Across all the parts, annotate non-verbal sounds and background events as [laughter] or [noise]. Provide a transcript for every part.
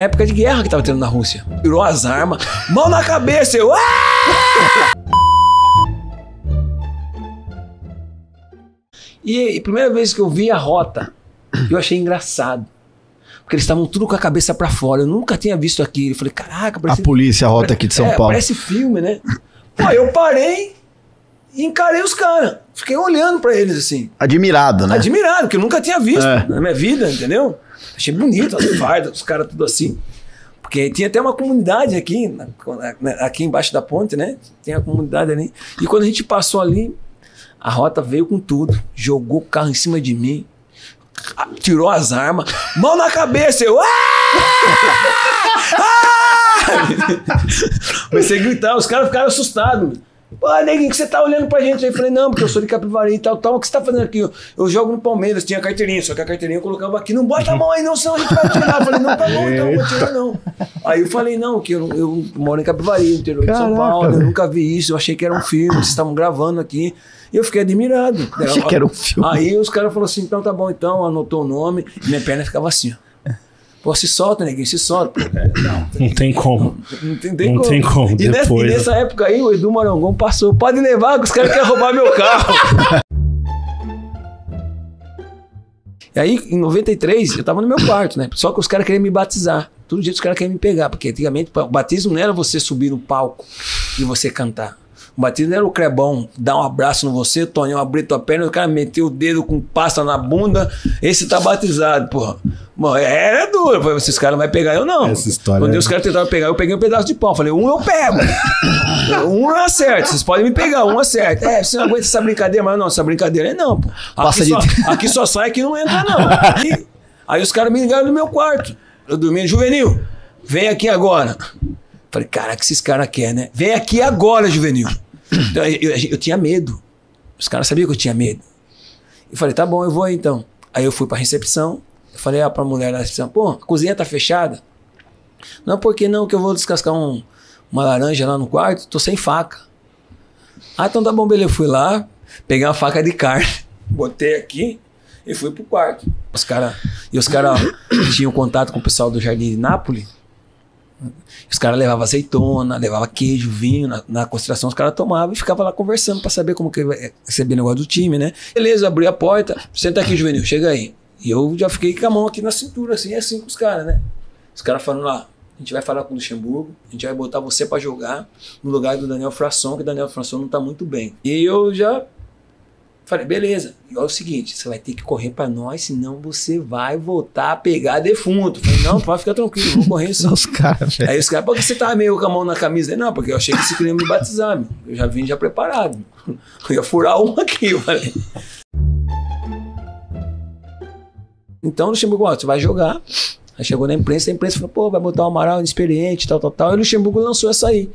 Época de guerra que tava tendo na Rússia. Virou as armas, mão na cabeça, eu. "Ah!" E a primeira vez que eu vi a rota, eu achei engraçado. Porque eles estavam tudo com a cabeça pra fora. Eu nunca tinha visto aquilo. Eu falei, caraca, A parece, polícia a rota aqui de São é, Paulo. parece filme, né? Pô, eu parei e encarei os caras. Fiquei olhando pra eles assim. Admirado, né? Admirado, porque eu nunca tinha visto É. na minha vida, entendeu? Achei bonito as fardas, os caras tudo assim. Porque tinha até uma comunidade aqui, aqui embaixo da ponte, né? Tem a comunidade ali. E quando a gente passou ali, a rota veio com tudo, jogou o carro em cima de mim, tirou as armas, mão na cabeça, eu. "Ah!" [laughs] Ah! Comecei a gritar, os caras ficaram assustados. Pô, neguinho, que você tá olhando pra gente aí? Eu falei, não, porque eu sou de Capivari e tal, tal. O que você tá fazendo aqui? Eu, eu jogo no Palmeiras, tinha carteirinha, só que a carteirinha eu colocava aqui. Não bota a mão aí não, senão a gente vai tirar. Eu falei, não, tá bom, então, não vou tirar não. Aí eu falei, não, que eu, eu moro em Capivari, interior de São Caraca, Paulo, eu nunca vi isso, eu achei que era um filme, vocês estavam gravando aqui. E eu fiquei admirado. Achei que era um filme. Aí os caras falaram assim, então tá bom, então, anotou o nome, e minha perna ficava assim, ó. Pô, se solta, neguinho, se solta. Não tem como. Não tem, Não tem como, E, nessa, e nessa época aí, o Edu Marangon passou. Pode levar, que os caras querem roubar meu carro. [laughs] e aí, em 93, eu tava no meu quarto, né? Só que os caras queriam me batizar. Todo dia os caras queriam me pegar, porque antigamente o batismo não era você subir no palco e você cantar. O batismo era o Crebão dar um abraço no você, Tonhão abrir tua perna, o cara meteu o dedo com pasta na bunda, esse tá batizado, porra. Mano, era duro. Eu falei, esses caras não vão pegar eu, não. Essa história Quando é- os caras tentaram pegar, eu peguei um pedaço de pau. Falei, um eu pego. [laughs] um eu acerto. Vocês podem me pegar, um acerta. É, você não aguenta essa brincadeira, mas não, essa brincadeira é não, pô. Passa Aqui, de- aqui só sai, aqui não entra, não. Aí, aí os caras me ligaram no meu quarto. Eu dormindo, Juvenil, vem aqui agora. Falei, caraca, esses caras querem, né? Vem aqui agora, Juvenil. Então, eu, eu- eu tinha medo. Os caras sabiam que eu tinha medo. Eu falei, tá bom, eu vou então. Aí eu fui pra recepção. Eu falei ah, pra mulher da recepção, pô, a cozinha tá fechada. Não, por que não? Que eu vou descascar um- uma laranja lá no quarto, tô sem faca. Ah, então tá bom, beleza. Eu fui lá, peguei uma faca de carne, [laughs] botei aqui e fui pro quarto. Os cara, e os caras tinham contato com o pessoal do Jardim de Nápoles. Os caras levavam azeitona, levavam queijo, vinho. Na, na concentração os caras tomavam e ficavam lá conversando pra saber como que vai receber o negócio do time, né? Beleza, abri a porta. Senta aqui, Juvenil, chega aí. E eu já fiquei com a mão aqui na cintura, assim, assim com os caras, né? Os caras falando lá, a gente vai falar com o Luxemburgo, a gente vai botar você pra jogar no lugar do Daniel Frasson, que o Daniel Frasson não tá muito bem. E eu já falei, beleza. E olha o seguinte, você vai ter que correr pra nós, senão você vai voltar a pegar defunto. Falei, não, pode ficar tranquilo, vou correr sim. [laughs] Os caras. Aí os caras, por que você tava meio com a mão na camisa? Não, porque eu achei que você queria me batizar, meu. Eu já vim já preparado. [laughs] Eu ia furar um aqui, eu falei. Então o Luxemburgo, ó, você vai jogar. Aí chegou na imprensa, a imprensa falou, pô, vai botar o Amaral inexperiente, tal, tal, tal. E o Luxemburgo lançou essa aí.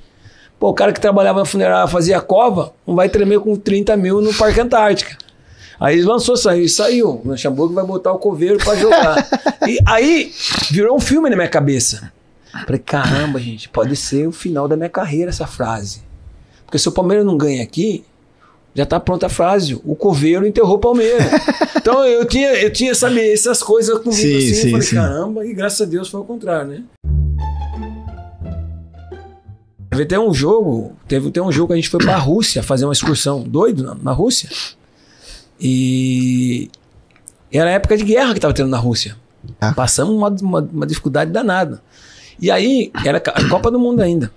Pô, o cara que trabalhava na funerária, fazia cova, não vai tremer com 30 mil no Parque Antártica. Aí ele lançou aí, saiu. O Luxemburgo vai botar o coveiro pra jogar. [laughs] e aí virou um filme na minha cabeça. Falei, caramba, gente, pode ser o final da minha carreira essa frase. Porque se o Palmeiras não ganha aqui, já tá pronta a frase. O coveiro enterrou o Palmeiras. [laughs] então eu tinha, eu tinha sabe, essas coisas comigo Sim, assim. sim, falei, sim. caramba, e graças a Deus foi o contrário, né? Teve até um jogo, teve até um jogo que a gente foi pra Rússia fazer uma excursão, doido, na, na Rússia. E era a época de guerra que tava tendo na Rússia. Ah. Passamos uma, uma, uma dificuldade danada. E aí, era a Copa do Mundo ainda.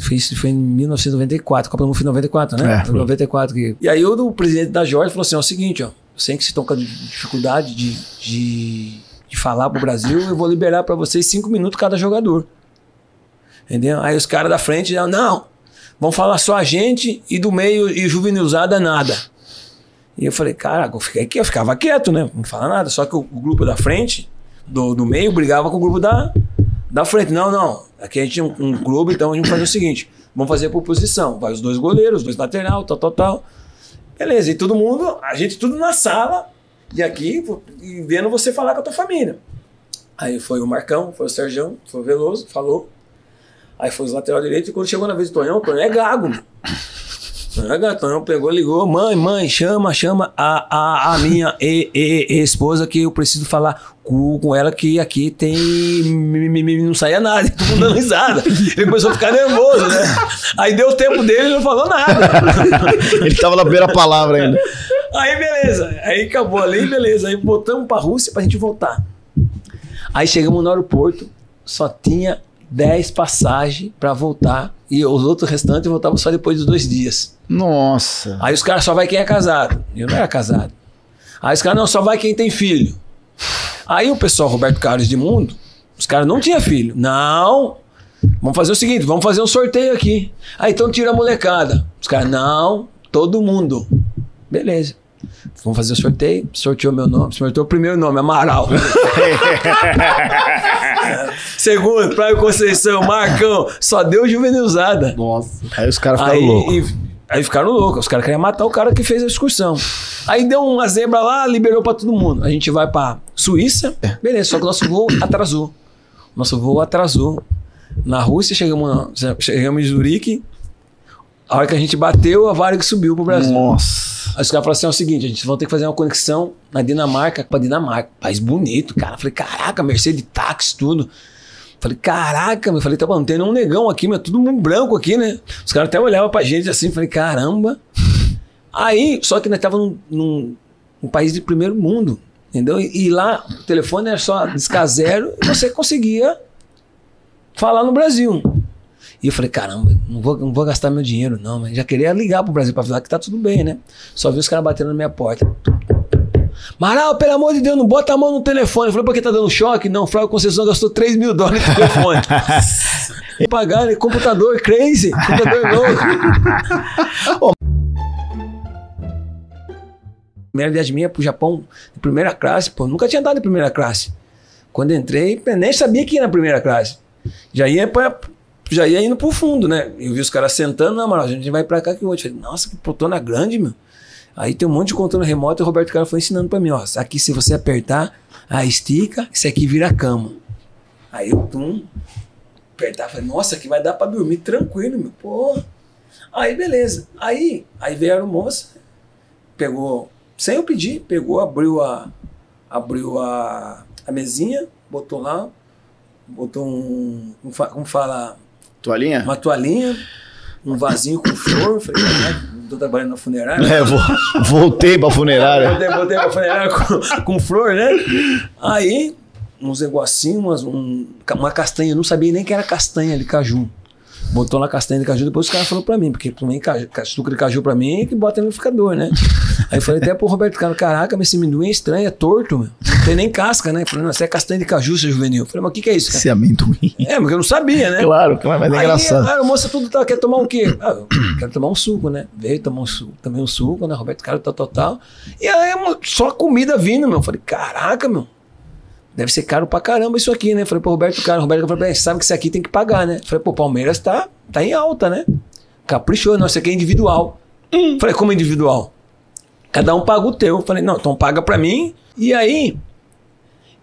Foi Isso foi em 1994, Copa do Mundo foi em 94, né? É, foi. 94 que... E aí o, o presidente da Jorge falou assim: ó, é o seguinte, ó, eu sei que vocês estão com dificuldade de, de, de falar pro Brasil, eu vou liberar para vocês cinco minutos cada jogador. Entendeu? Aí os caras da frente não, vão falar só a gente e do meio e juvenilzada nada. E eu falei, caraca, eu fiquei aqui, eu ficava quieto, né? Não fala nada. Só que o, o grupo da frente, do, do meio, brigava com o grupo da, da frente. Não, não. Aqui a gente tem um, um clube, então a gente faz o seguinte: vamos fazer por posição. Vai os dois goleiros, os dois lateral, tal, tal, tal. Beleza, e todo mundo, a gente tudo na sala, e aqui, e vendo você falar com a tua família. Aí foi o Marcão, foi o Serjão, foi o Veloso, falou. Aí foi os lateral direito, e quando chegou na vez do Tonhão, o Tonhão é gago. meu. Aí, gatão pegou, ligou, mãe, mãe, chama, chama a, a, a minha e, e- e esposa que eu preciso falar com, com ela que aqui tem. mi- mi- mi- não saía nada, [laughs] todo mundo dando risada. Ele começou a ficar nervoso, né? Aí deu o tempo dele e não falou nada. [laughs] Ele tava na primeira palavra ainda. Aí beleza, aí acabou ali, beleza. Aí voltamos pra Rússia pra gente voltar. Aí chegamos no aeroporto, só tinha 10 passagens pra voltar e os outros restantes voltavam só depois dos dois dias. Nossa. Aí os caras só vai quem é casado. Eu não era casado. Aí os caras não só vai quem tem filho. Aí o pessoal Roberto Carlos de Mundo, os caras não tinham filho. Não. Vamos fazer o seguinte, vamos fazer um sorteio aqui. Aí então tira a molecada. Os caras, não, todo mundo. Beleza. Vamos fazer o sorteio. Sorteou meu nome. Sorteou o primeiro nome, Amaral. [laughs] Segundo, Praia Conceição, Marcão. Só deu juvenilzada. Nossa. Aí os caras ficaram Aí, loucos. aí ficaram loucos. Os caras queriam matar o cara que fez a excursão. Aí deu uma zebra lá, liberou pra todo mundo. A gente vai pra Suíça. Beleza, só que o nosso voo atrasou. Nosso voo atrasou. Na Rússia, chegamos, chegamos em Zurique. A hora que a gente bateu, a Varig subiu pro Brasil. Nossa. Aí os caras falaram assim: é o seguinte, a gente vai ter que fazer uma conexão na Dinamarca pra Dinamarca. País bonito, cara. Falei, caraca, Mercedes táxi, tudo. Falei, caraca, meu. Falei, tá bom, não tem nenhum negão aqui, meu. Tudo mundo branco aqui, né? Os caras até olhavam pra gente assim, falei, caramba. Aí, só que nós tava num, num, num país de primeiro mundo, entendeu? E, e lá o telefone era só discar zero e você conseguia falar no Brasil. E eu falei, caramba, não vou, não vou gastar meu dinheiro, não, mas já queria ligar pro Brasil pra falar que tá tudo bem, né? Só vi os caras batendo na minha porta. Maral, pelo amor de Deus, não bota a mão no telefone. Eu falei, por que tá dando choque? Não, Flávio Conceição gastou 3 mil dólares no telefone. [laughs] Pagar, computador crazy, computador [laughs] louco. Primeira viagem minha pro Japão, de primeira classe, pô, nunca tinha andado em primeira classe. Quando entrei, nem sabia que ia na primeira classe. Já ia pra, já ia indo pro fundo, né? Eu vi os caras sentando, não, mano, a gente vai pra cá que hoje. Falei, nossa, que poltrona grande, meu. Aí tem um monte de controle remoto e o Roberto Carlos foi ensinando pra mim, ó. Aqui se você apertar, a estica, isso aqui vira cama. Aí eu, tum, apertar, falei, nossa, aqui vai dar pra dormir tranquilo, meu. Pô. Aí beleza. Aí, aí veio a aeromoça, pegou, sem eu pedir, pegou, abriu a, abriu a, a mesinha, botou lá, botou um, como fala, Toalhinha? uma toalhinha, um vasinho com flor. Falei, caralho, tô trabalhando na funerária. É, vo- voltei pra funerária. Botei, botei pra funerária com, com flor, né? Aí, uns negocinhos, umas, um, uma castanha, eu não sabia nem que era castanha de caju. Botou lá castanha de caju, depois os caras falaram pra mim, porque caju, açúcar de caju pra mim é que bota no liquidificador, né? [laughs] Aí eu falei até pro Roberto Carlos, caraca, mas esse amendoim é estranho, é torto, meu. Não tem nem casca, né? Eu Falei, não, isso é castanha de caju, seu juvenil. Eu falei, mas o que que é isso, cara? Esse amendoim. É, porque eu não sabia, né? Claro, mas é Aí, engraçado. a moça tudo tá, quer tomar o quê? Ah, eu quero tomar um suco, né? Veio tomar um suco, também um suco, né? Roberto Carlos, tal, tal, tal. E aí, só comida vindo, meu. Eu Falei, caraca, meu. Deve ser caro pra caramba isso aqui, né? Falei, pô, Roberto Carlos, Roberto Carlos, falou, "Bem, sabe que isso aqui tem que pagar, né? Falei, pô, Palmeiras tá, tá em alta, né? Caprichou, não, isso aqui é individual. Falei, como individual? Cada um paga o teu. Falei, não, então paga pra mim. E aí,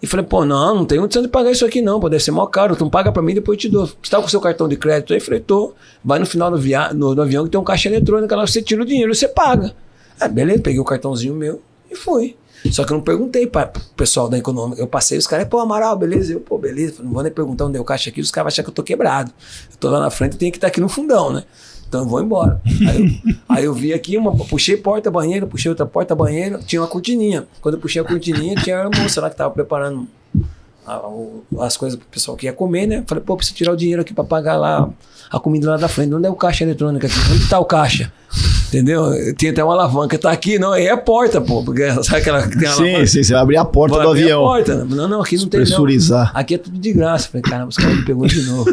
e falei, pô, não, não tem condição de pagar isso aqui não, pô, deve ser mó caro, então paga pra mim depois eu te dou. Você tá com o seu cartão de crédito aí? Falei, tô. Vai no final do, via no, avião que tem um caixa eletrônico lá, você tira o dinheiro, você paga. Ah, beleza, peguei o cartãozinho meu e fui. Só que eu não perguntei para o pessoal da econômica. Eu passei, os caras, pô, Amaral, beleza? Eu, pô, beleza. Não vou nem perguntar onde é o caixa aqui, os caras vão achar que eu tô quebrado. Eu tô lá na frente, eu tenho que estar aqui no fundão, né? Então eu vou embora. Aí eu, [laughs] aí eu vi aqui, uma, puxei porta, banheiro, puxei outra porta, banheiro, tinha uma cortininha. Quando eu puxei a cortininha, tinha a moça lá que tava preparando as coisas pro pessoal que ia comer, né? Falei, pô, preciso tirar o dinheiro aqui pra pagar lá a comida lá da frente. Onde é o caixa eletrônico aqui? Onde tá o caixa? Entendeu? Tinha até uma alavanca. Tá aqui, não, aí é a porta, pô. Porque [laughs] sabe aquela que tem a Sim, alavanca? sim, você vai abrir a porta do abrir a avião. porta. Não, não, aqui não tem não. Pressurizar. Aqui é tudo de graça. Falei, caramba, os caras me pegou de novo.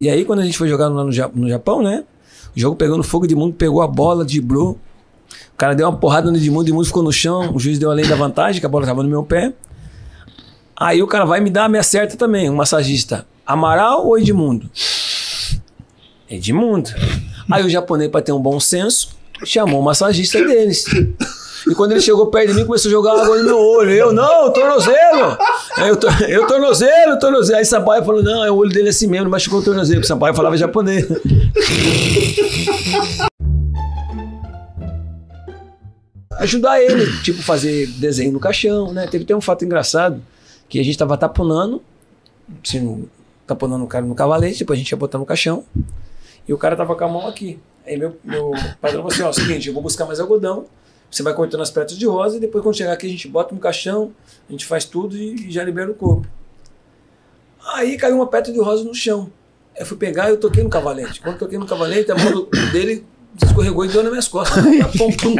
E aí, quando a gente foi jogar lá no, no Japão, né? O jogo pegou no fogo, Edmundo pegou a bola, driblou. O cara deu uma porrada no Edmundo, Edmundo ficou no chão. O juiz deu além da vantagem, que a bola tava no meu pé. Aí o cara vai me dar, me acerta também, um massagista. Amaral ou Edmundo? Edmundo. Aí o japonês, para ter um bom senso, chamou o massagista deles. E quando ele chegou perto de mim, começou a jogar água no meu olho. Eu, não, tornozelo! Eu, to- eu tornozelo, tornozelo. Aí Sampaio falou, não, é o olho dele assim mesmo, não machucou o tornozelo. Porque Sampaio falava japonês. [laughs] Ajudar ele, tipo, fazer desenho no caixão, né? Teve até um fato engraçado, que a gente tava taponando, assim, taponando o cara no cavalete, depois a gente ia botar no caixão, e o cara tava com a mão aqui. Aí meu, meu padrão falou assim, ó, seguinte, eu vou buscar mais algodão, você vai cortando as pétalas de rosa, e depois quando chegar aqui a gente bota no caixão, a gente faz tudo e, e já libera o corpo. Aí caiu uma pétala de rosa no chão. Eu fui pegar e eu toquei no cavalete. Quando toquei no cavalete, a mão do- dele escorregou e deu nas minhas costas. [laughs] Pum, pum.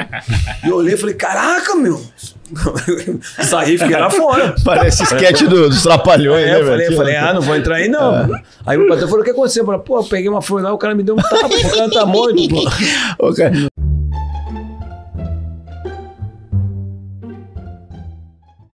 E eu olhei e falei, caraca, meu! Saí, fiquei lá fora. Parece esquete do- dos trapalhões, É, né, eu falei, velho? eu falei, ah, não vou entrar aí não. Aí o patrão falou, o que aconteceu? Eu falei, pô, eu peguei uma flor lá, o cara me deu um tapa, o cara tá morto, pô. [laughs] Cara,